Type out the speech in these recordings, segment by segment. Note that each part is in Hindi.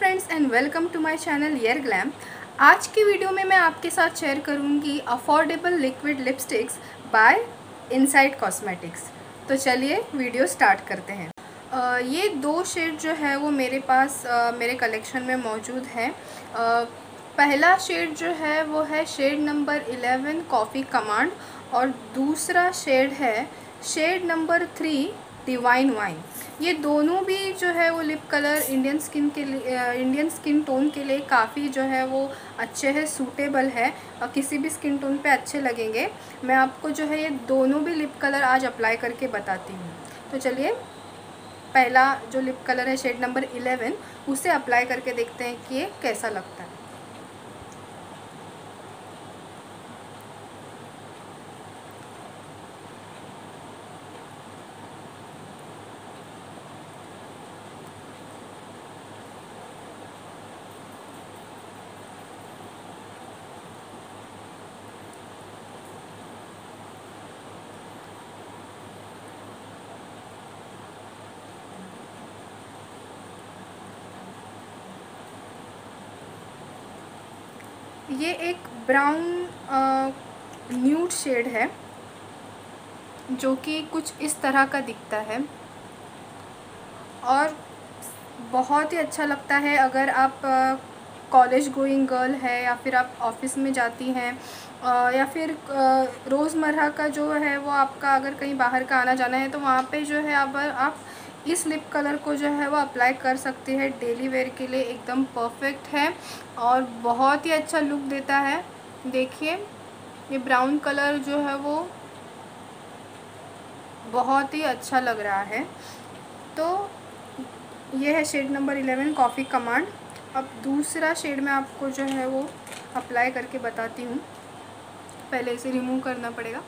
Friends and welcome to my channel your glam आज की वीडियो में मैं आपके साथ शेयर करूँगी affordable liquid lipsticks by Insight Cosmetics तो चलिए वीडियो स्टार्ट करते हैं। uh, ये दो शेड जो है वो मेरे पास uh, मेरे कलेक्शन में मौजूद हैं। पहला शेड जो है वो है शेड नंबर 11 कॉफ़ी कमांड और दूसरा शेड है shade number three divine wine ये दोनों भी जो है वो लिप कलर इंडियन स्किन के लिए इंडियन स्किन टोन के लिए काफ़ी जो है वो अच्छे हैं सूटेबल है। और किसी भी स्किन टोन पे अच्छे लगेंगे। मैं आपको जो है ये दोनों भी लिप कलर आज अप्लाई करके बताती हूँ। तो चलिए, पहला जो लिप कलर है शेड नंबर इलेवन उसे अप्लाई करके देखते हैं कि ये कैसा लगता है। ये एक ब्राउन न्यूड शेड है, जो कि कुछ इस तरह का दिखता है। और बहुत ही अच्छा लगता है अगर आप कॉलेज गोइंग गर्ल है या फिर आप ऑफ़िस में जाती हैं या फिर रोज़मर्रा का जो है वो आपका अगर कहीं बाहर का आना जाना है तो वहाँ पे जो है अब आप इस लिप कलर को जो है वो अप्लाई कर सकते हैं। डेली वेयर के लिए एकदम परफेक्ट है और बहुत ही अच्छा लुक देता है। देखिए, ये ब्राउन कलर जो है वो बहुत ही अच्छा लग रहा है। तो ये है shade number eleven coffee command अब दूसरा शेड में आपको जो है वो अप्लाई करके बताती हूँ। पहले इसे रिमूव करना पड़ेगा।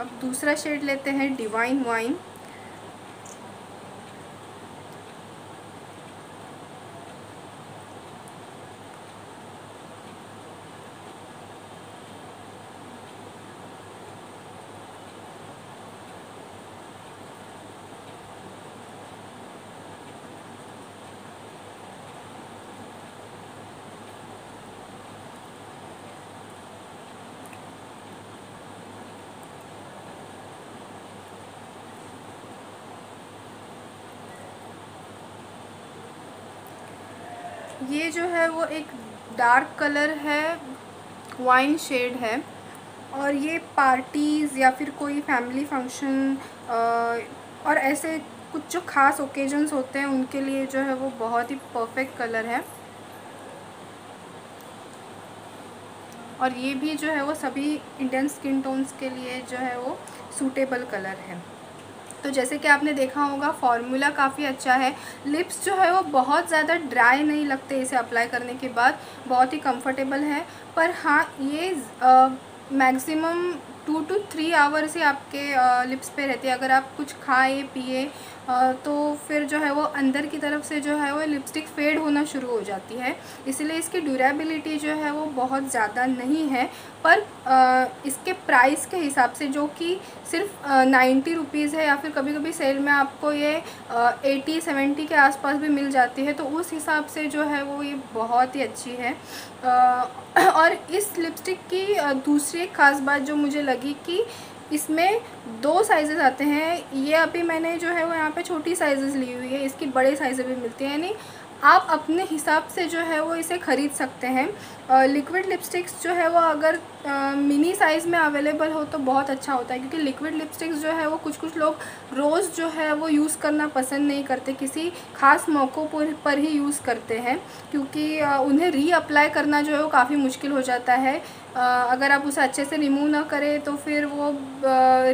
अब दूसरा शेड लेते हैं डिवाइन वाइन ये जो है वो एक डार्क कलर है वाइन शेड है। और ये पार्टीज़ या फिर कोई फैमिली फ़ंक्शन और ऐसे कुछ जो ख़ास ओकेजन्स होते हैं, उनके लिए जो है वो बहुत ही परफेक्ट कलर है। और ये भी जो है वो सभी इंडियन स्किन टोन्स के लिए जो है वो सूटेबल कलर है। तो जैसे कि आपने देखा होगा फॉर्मूला काफ़ी अच्छा है। लिप्स जो है वो बहुत ज़्यादा ड्राई नहीं लगते इसे अप्लाई करने के बाद, बहुत ही कम्फर्टेबल है। पर हाँ ये maximum two to three hours ही आपके लिप्स पे रहती है। अगर आप कुछ खाए, पिए तो फिर जो है वो अंदर की तरफ़ से जो है वो लिपस्टिक फेड होना शुरू हो जाती है। इसलिए इसकी ड्यूरेबिलिटी जो है वो बहुत ज़्यादा नहीं है। पर इसके प्राइस के हिसाब से जो कि सिर्फ़ नाइन्टी रुपीज़ है या फिर कभी कभी सेल में आपको ये एटी, सेवेंटी के आसपास भी मिल जाती है तो उस हिसाब से जो है वो ये बहुत ही अच्छी है। और इस लिपस्टिक की दूसरी ख़ास बात जो मुझे लगी कि इसमें दो साइज़ आते हैं। ये अभी मैंने जो है वो यहाँ पे छोटी साइज़ ली हुई है। इसकी बड़े साइज़ भी मिलती हैं, यानी आप अपने हिसाब से जो है वो इसे ख़रीद सकते हैं। लिक्विड लिपस्टिक्स जो है वो अगर मिनी साइज़ में अवेलेबल हो तो बहुत अच्छा होता है, क्योंकि लिक्विड लिपस्टिक्स जो है वो कुछ कुछ लोग रोज़ जो है वो यूज़ करना पसंद नहीं करते, किसी ख़ास मौक़ों पर पर ही यूज़ करते हैं, क्योंकि उन्हें री अप्लाई करना जो है वो काफ़ी मुश्किल हो जाता है। अगर आप उसे अच्छे से रिमूव ना करें तो फिर वो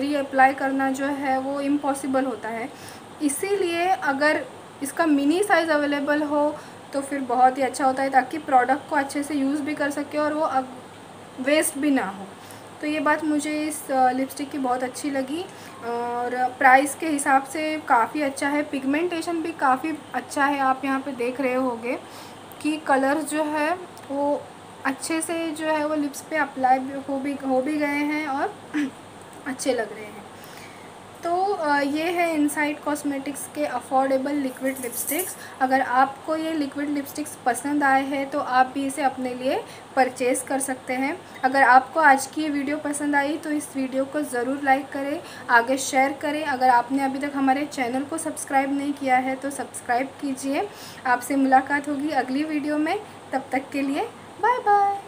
री अप्लाई करना जो है वो इम्पॉसिबल होता है। इसीलिए अगर इसका मिनी साइज़ अवेलेबल हो तो फिर बहुत ही अच्छा होता है ताकि प्रोडक्ट को अच्छे से यूज़ भी कर सके और वो अब वेस्ट भी ना हो। तो ये बात मुझे इस लिपस्टिक की बहुत अच्छी लगी और प्राइस के हिसाब से काफ़ी अच्छा है। पिगमेंटेशन भी काफ़ी अच्छा है, आप यहाँ पे देख रहे होगे कि कलर जो है वो अच्छे से जो है वो लिप्स पे अप्लाई हो भी हो भी गए हैं और अच्छे लग रहे हैं। तो ये है इनसाइड कॉस्मेटिक्स के अफोर्डेबल लिक्विड लिपस्टिक्स अगर आपको ये लिक्विड लिपस्टिक्स पसंद आए हैं तो आप भी इसे अपने लिए परचेज़ कर सकते हैं। अगर आपको आज की ये वीडियो पसंद आई तो इस वीडियो को ज़रूर लाइक करें, आगे शेयर करें। अगर आपने अभी तक हमारे चैनल को सब्सक्राइब नहीं किया है तो सब्सक्राइब कीजिए। आपसे मुलाकात होगी अगली वीडियो में। तब तक के लिए बाय बाय